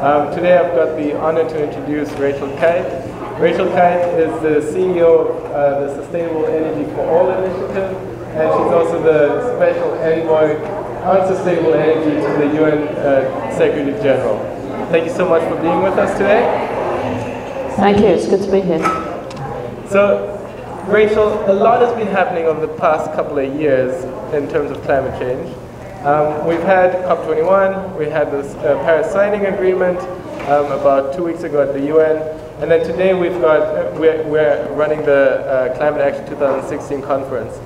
Um, today I've got the honor to introduce Rachel Kyte. Rachel Kyte is the CEO of uh, the Sustainable Energy for All initiative, and she's also the special envoy on sustainable energy to the UN uh, Secretary General. Thank you so much for being with us today. Thank you, it's good to be here. So, Rachel, a lot has been happening over the past couple of years in terms of climate change. Um, we've had COP21, we had this uh, Paris signing agreement um, about two weeks ago at the UN, and then today we've got, uh, we're, we're, running the uh, Climate Action 2016 conference.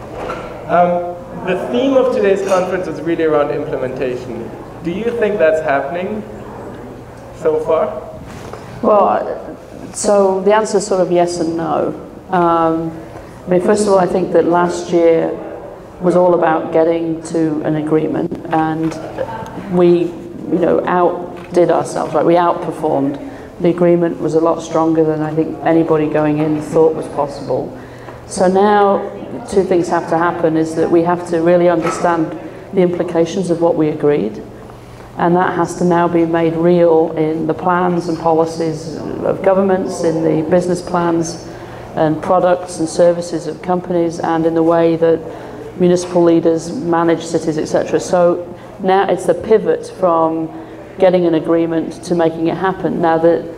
Um, the theme of today's conference is really around implementation. Do you think that's happening so far? Well, so the answer is sort of yes and no. Um, I mean, first of all, I think that last year was all about getting to an agreement, and we, you know, outdid ourselves. Right, we outperformed. The agreement was a lot stronger than I think anybody going in thought was possible. So now, two things have to happen: is that we have to really understand the implications of what we agreed, and that has to now be made real in the plans and policies of governments, in the business plans and products and services of companies, and in the way that municipal leaders manage cities, etc. So now it's a pivot from getting an agreement to making it happen. Now that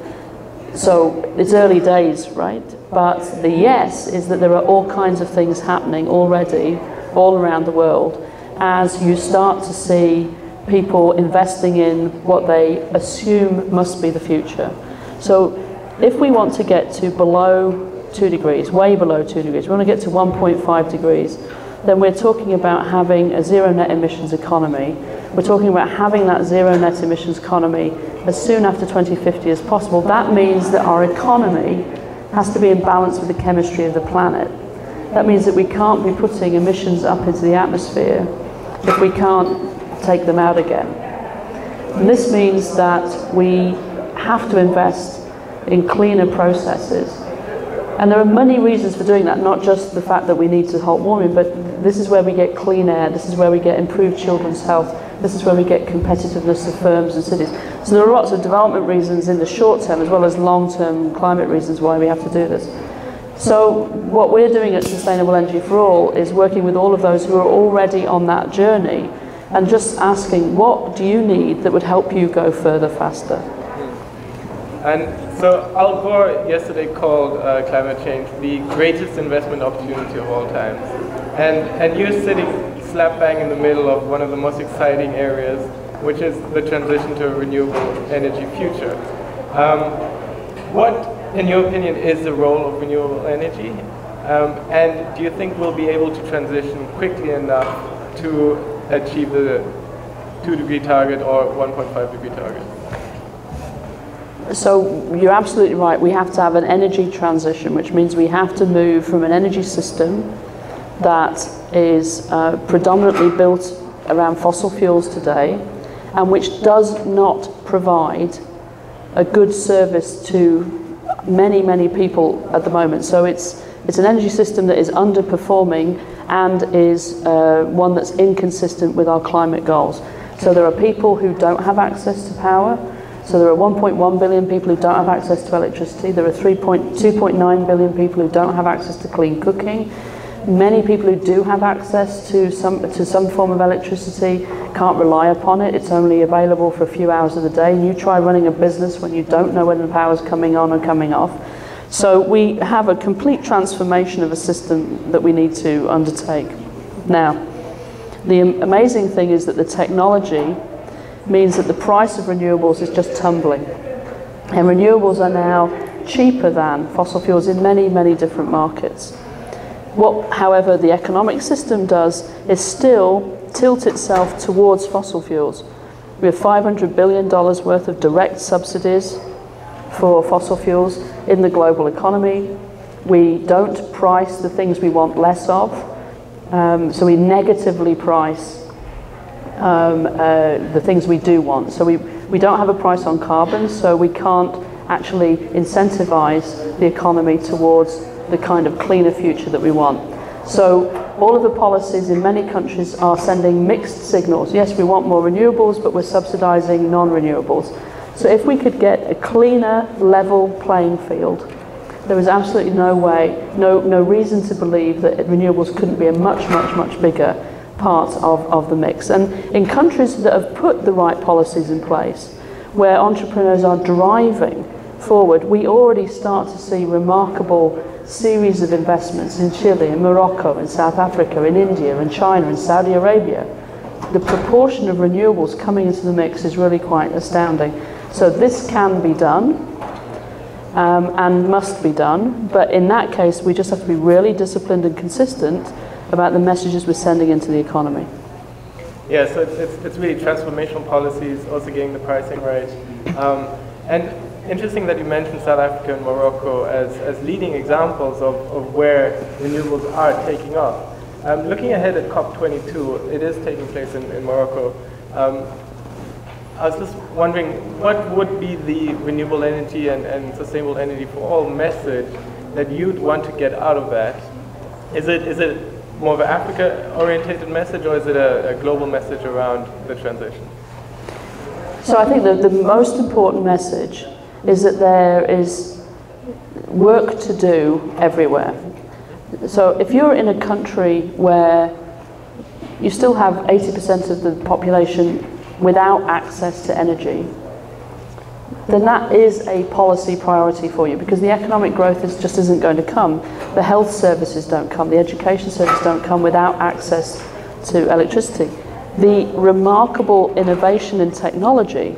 so it's early days, right? But the yes is that there are all kinds of things happening already all around the world as you start to see people investing in what they assume must be the future. So if we want to get to below 2 degrees, way below 2 degrees, we want to get to 1.5 degrees, then we're talking about having a zero net emissions economy. We're talking about having that zero net emissions economy as soon after 2050 as possible. That means that our economy has to be in balance with the chemistry of the planet. That means that we can't be putting emissions up into the atmosphere if we can't take them out again. And this means that we have to invest in cleaner processes and there are many reasons for doing that, not just the fact that we need to halt warming, but this is where we get clean air, this is where we get improved children's health, this is where we get competitiveness of firms and cities. So there are lots of development reasons in the short term as well as long term climate reasons why we have to do this. So what we're doing at Sustainable Energy for All is working with all of those who are already on that journey and just asking what do you need that would help you go further faster. And so Al Gore yesterday called uh, climate change the greatest investment opportunity of all time. And, and you're sitting slap bang in the middle of one of the most exciting areas, which is the transition to a renewable energy future. Um, what, in your opinion, is the role of renewable energy? Um, and do you think we'll be able to transition quickly enough to achieve the 2 degree target or 1.5 degree target? So you're absolutely right. We have to have an energy transition, which means we have to move from an energy system that is uh, predominantly built around fossil fuels today and which does not provide a good service to many, many people at the moment. So it's, it's an energy system that is underperforming and is uh, one that's inconsistent with our climate goals. So there are people who don't have access to power, so there are 1.1 billion people who don't have access to electricity. There are 2.9 billion people who don't have access to clean cooking. Many people who do have access to some, to some form of electricity can't rely upon it. It's only available for a few hours of the day. You try running a business when you don't know when the power's coming on and coming off. So we have a complete transformation of a system that we need to undertake. Now, the amazing thing is that the technology means that the price of renewables is just tumbling. And renewables are now cheaper than fossil fuels in many, many different markets. What, however, the economic system does is still tilt itself towards fossil fuels. We have $500 billion worth of direct subsidies for fossil fuels in the global economy. We don't price the things we want less of, um, so we negatively price um, uh, the things we do want. So we, we don't have a price on carbon, so we can't actually incentivize the economy towards the kind of cleaner future that we want. So all of the policies in many countries are sending mixed signals. Yes, we want more renewables, but we're subsidizing non-renewables. So if we could get a cleaner, level playing field, there is absolutely no way, no, no reason to believe that renewables couldn't be a much, much, much bigger part of, of the mix. And in countries that have put the right policies in place, where entrepreneurs are driving forward, we already start to see remarkable series of investments in Chile, in Morocco, in South Africa, in India, in China, in Saudi Arabia. The proportion of renewables coming into the mix is really quite astounding. So this can be done um, and must be done, but in that case, we just have to be really disciplined and consistent about the messages we're sending into the economy. Yeah, so it's, it's, it's really transformational policies, also getting the pricing right. Um, and interesting that you mentioned South Africa and Morocco as, as leading examples of, of where renewables are taking off. Um, looking ahead at COP22, it is taking place in, in Morocco. Um, I was just wondering, what would be the renewable energy and, and sustainable energy for all message that you'd want to get out of that? Is it, is it more of an Africa-orientated message, or is it a, a global message around the transition? So I think that the most important message is that there is work to do everywhere. So if you're in a country where you still have 80% of the population without access to energy, then that is a policy priority for you because the economic growth is, just isn't going to come. The health services don't come, the education services don't come without access to electricity. The remarkable innovation in technology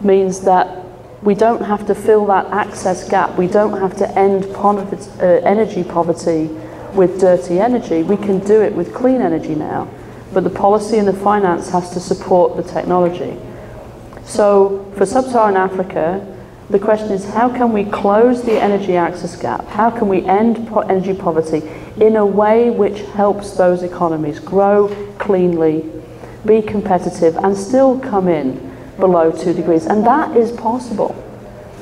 means that we don't have to fill that access gap. We don't have to end poverty, uh, energy poverty with dirty energy. We can do it with clean energy now. But the policy and the finance has to support the technology. So for sub-Saharan Africa, the question is how can we close the energy access gap? How can we end po energy poverty in a way which helps those economies grow cleanly, be competitive, and still come in below two degrees? And that is possible.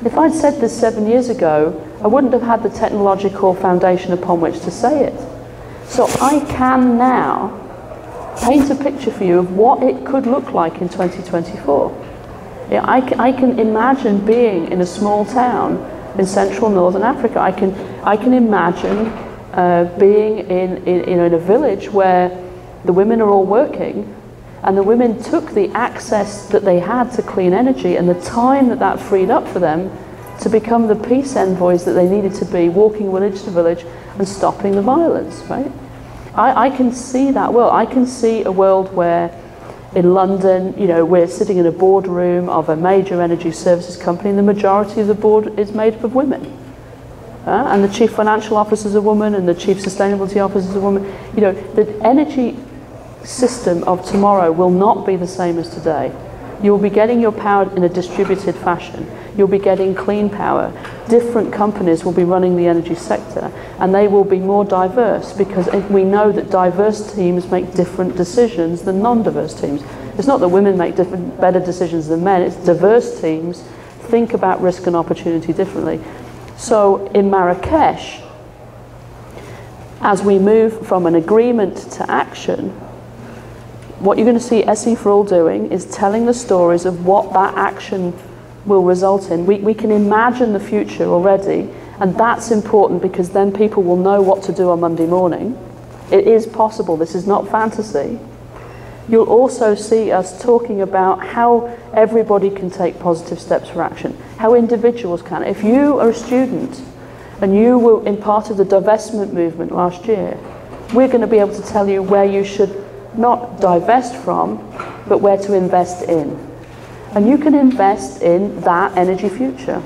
If I'd said this seven years ago, I wouldn't have had the technological foundation upon which to say it. So I can now paint a picture for you of what it could look like in 2024. I, I can imagine being in a small town in central northern Africa. I can, I can imagine uh, being in, in, you know, in a village where the women are all working and the women took the access that they had to clean energy and the time that that freed up for them to become the peace envoys that they needed to be, walking village to village and stopping the violence, right? I, I can see that world. I can see a world where in London, you know, we're sitting in a boardroom of a major energy services company and the majority of the board is made up of women. Uh, and the chief financial officer is a woman and the chief sustainability officer is a woman. You know, the energy system of tomorrow will not be the same as today. You'll be getting your power in a distributed fashion. You'll be getting clean power. Different companies will be running the energy sector and they will be more diverse because we know that diverse teams make different decisions than non-diverse teams. It's not that women make different, better decisions than men, it's diverse teams think about risk and opportunity differently. So in Marrakesh, as we move from an agreement to action, what you're going to see SE for All doing is telling the stories of what that action will result in. We, we can imagine the future already, and that's important because then people will know what to do on Monday morning. It is possible, this is not fantasy. You'll also see us talking about how everybody can take positive steps for action, how individuals can. If you are a student and you were in part of the divestment movement last year, we're going to be able to tell you where you should not divest from, but where to invest in. And you can invest in that energy future.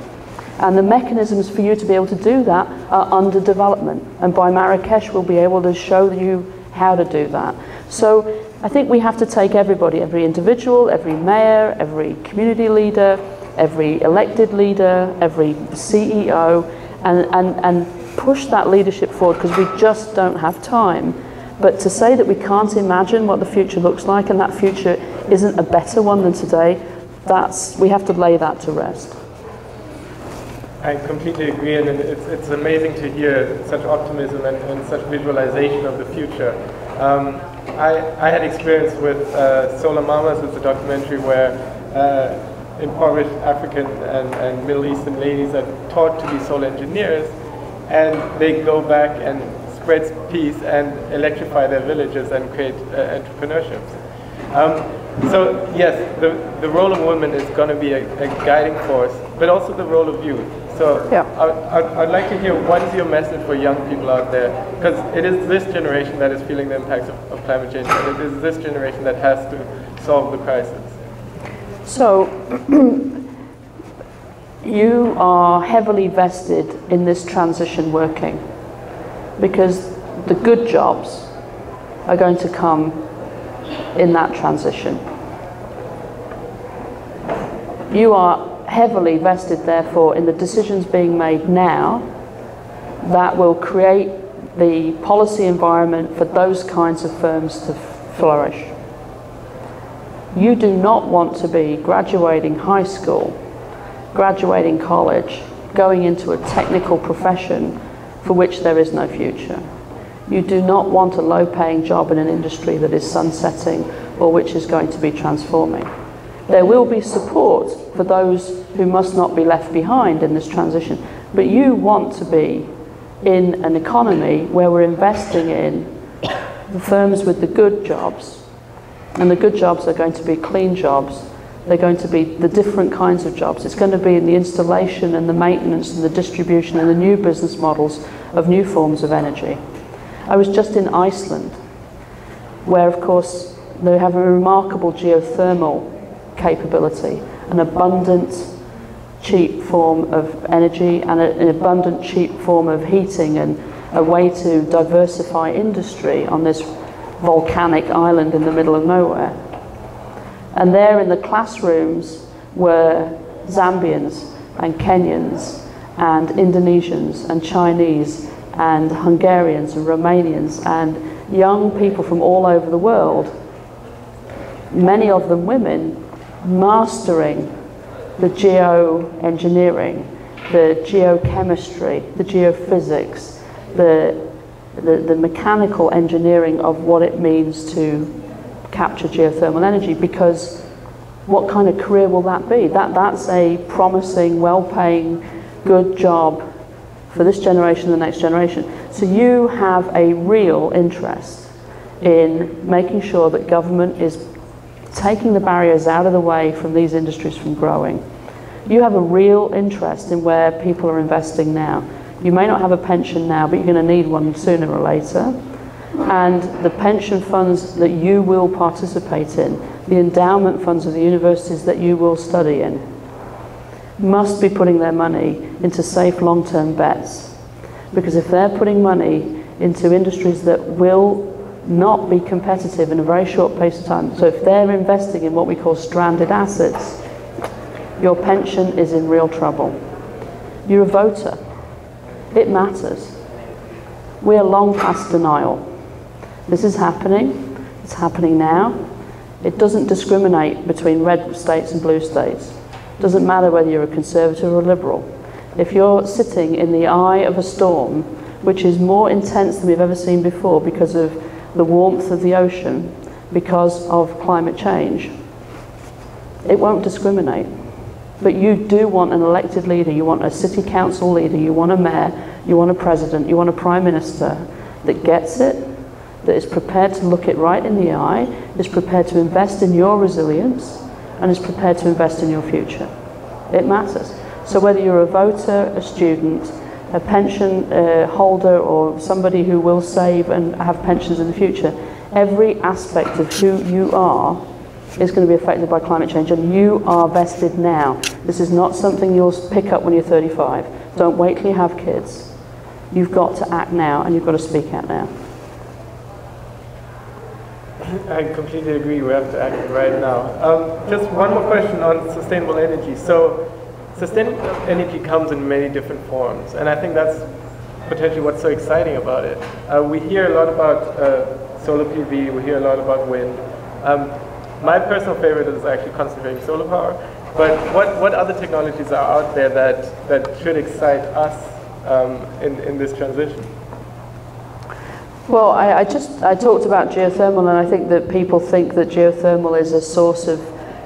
And the mechanisms for you to be able to do that are under development. And by Marrakesh, we'll be able to show you how to do that. So I think we have to take everybody, every individual, every mayor, every community leader, every elected leader, every CEO, and, and, and push that leadership forward because we just don't have time. But to say that we can't imagine what the future looks like and that future isn't a better one than today, that's, we have to lay that to rest. I completely agree, and it's, it's amazing to hear such optimism and, and such visualization of the future. Um, I, I had experience with uh, Solar Mamas, it's a documentary where uh, impoverished African and, and Middle Eastern ladies are taught to be solar engineers, and they go back and spread peace and electrify their villages and create uh, entrepreneurships. Um, so yes, the, the role of women is going to be a, a, guiding force, but also the role of youth. So yeah. I, I, I'd like to hear what is your message for young people out there? Because it is this generation that is feeling the impacts of, of climate change, and it is this generation that has to solve the crisis. So you are heavily vested in this transition working because the good jobs are going to come in that transition. You are heavily vested, therefore, in the decisions being made now that will create the policy environment for those kinds of firms to flourish. You do not want to be graduating high school, graduating college, going into a technical profession for which there is no future. You do not want a low paying job in an industry that is sunsetting or which is going to be transforming. There will be support for those who must not be left behind in this transition, but you want to be in an economy where we're investing in the firms with the good jobs. And the good jobs are going to be clean jobs. They're going to be the different kinds of jobs. It's going to be in the installation and the maintenance and the distribution and the new business models of new forms of energy. I was just in Iceland, where, of course, they have a remarkable geothermal capability, an abundant, cheap form of energy, and an abundant, cheap form of heating, and a way to diversify industry on this volcanic island in the middle of nowhere. And there in the classrooms were Zambians and Kenyans and Indonesians and Chinese and Hungarians and Romanians and young people from all over the world, many of them women, mastering the geoengineering, the geochemistry, the geophysics, the, the, the mechanical engineering of what it means to capture geothermal energy because what kind of career will that be? That, that's a promising, well-paying, good job for this generation and the next generation. So you have a real interest in making sure that government is taking the barriers out of the way from these industries from growing. You have a real interest in where people are investing now. You may not have a pension now, but you're going to need one sooner or later. And the pension funds that you will participate in, the endowment funds of the universities that you will study in, must be putting their money into safe long-term bets. Because if they're putting money into industries that will not be competitive in a very short pace of time, so if they're investing in what we call stranded assets, your pension is in real trouble. You're a voter. It matters. We are long past denial. This is happening. It's happening now. It doesn't discriminate between red states and blue states. Doesn't matter whether you're a conservative or a liberal. If you're sitting in the eye of a storm, which is more intense than we've ever seen before because of the warmth of the ocean, because of climate change, it won't discriminate. But you do want an elected leader, you want a city council leader, you want a mayor, you want a president, you want a prime minister that gets it, that is prepared to look it right in the eye, is prepared to invest in your resilience, and is prepared to invest in your future. It matters. So whether you're a voter, a student, a pension uh, holder, or somebody who will save and have pensions in the future, every aspect of who you are is going to be affected by climate change, and you are vested now. This is not something you'll pick up when you're 35. Don't wait till you have kids. You've got to act now, and you've got to speak out now. I completely agree. We have to act right now. Um, just one more question on sustainable energy. So, sustainable energy comes in many different forms, and I think that's potentially what's so exciting about it. Uh, we hear a lot about uh, solar PV. We hear a lot about wind. Um, my personal favorite is actually concentrating solar power. But what, what other technologies are out there that, that should excite us um, in, in this transition? Well, I, I, just I talked about geothermal, and I think that people think that geothermal is a source of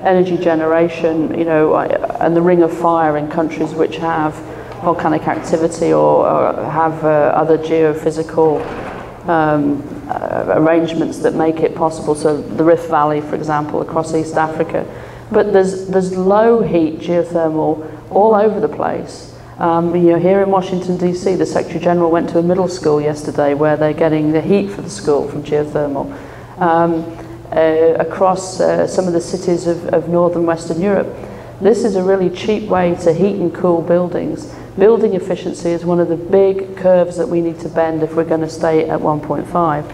energy generation, you know, and the ring of fire in countries which have volcanic activity or, or have uh, other geophysical um, uh, arrangements that make it possible. So the Rift Valley, for example, across East Africa. But there's, there's low heat geothermal all over the place. Um, you know, here in Washington, D.C., the Secretary General went to a middle school yesterday where they're getting the heat for the school from geothermal. Um, uh, across uh, some of the cities of, of northern Western Europe. This is a really cheap way to heat and cool buildings. Building efficiency is one of the big curves that we need to bend if we're going to stay at 1.5.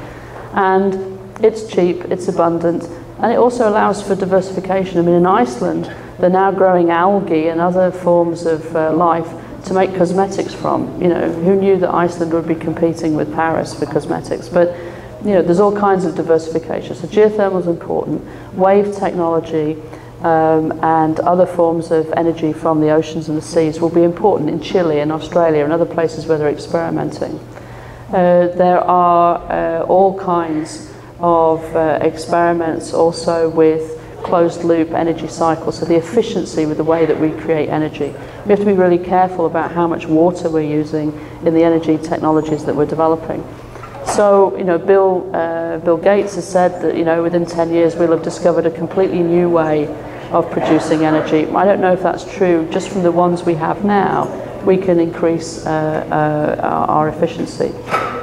And it's cheap, it's abundant, and it also allows for diversification. I mean, in Iceland, they're now growing algae and other forms of uh, life to make cosmetics from. You know, who knew that Iceland would be competing with Paris for cosmetics? But you know, there's all kinds of diversification. So geothermal is important. Wave technology um, and other forms of energy from the oceans and the seas will be important in Chile and Australia and other places where they're experimenting. Uh, there are uh, all kinds of uh, experiments also with closed loop energy cycle, so the efficiency with the way that we create energy. We have to be really careful about how much water we're using in the energy technologies that we're developing. So, you know, Bill, uh, Bill Gates has said that, you know, within 10 years we'll have discovered a completely new way of producing energy. I don't know if that's true. Just from the ones we have now, we can increase uh, uh, our efficiency.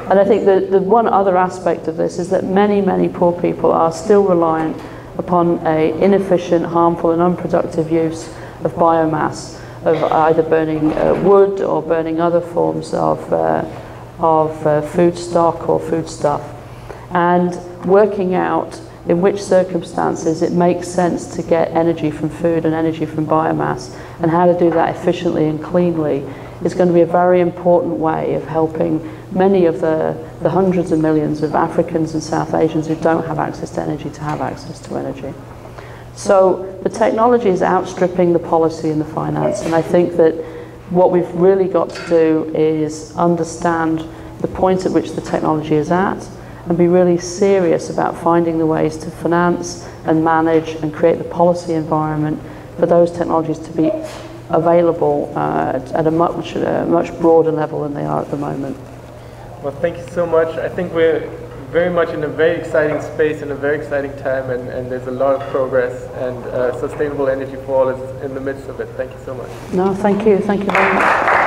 And I think the, the one other aspect of this is that many, many poor people are still reliant upon a inefficient, harmful and unproductive use of biomass, of either burning uh, wood or burning other forms of uh, of uh, food stock or foodstuff, and working out in which circumstances it makes sense to get energy from food and energy from biomass and how to do that efficiently and cleanly is going to be a very important way of helping many of the, the hundreds of millions of Africans and South Asians who don't have access to energy to have access to energy. So the technology is outstripping the policy and the finance and I think that what we've really got to do is understand the point at which the technology is at and be really serious about finding the ways to finance and manage and create the policy environment for those technologies to be available uh, at a much, uh, much broader level than they are at the moment. Well, thank you so much. I think we're very much in a very exciting space and a very exciting time, and, and there's a lot of progress, and uh, sustainable energy for all is in the midst of it. Thank you so much. No, thank you. Thank you very much.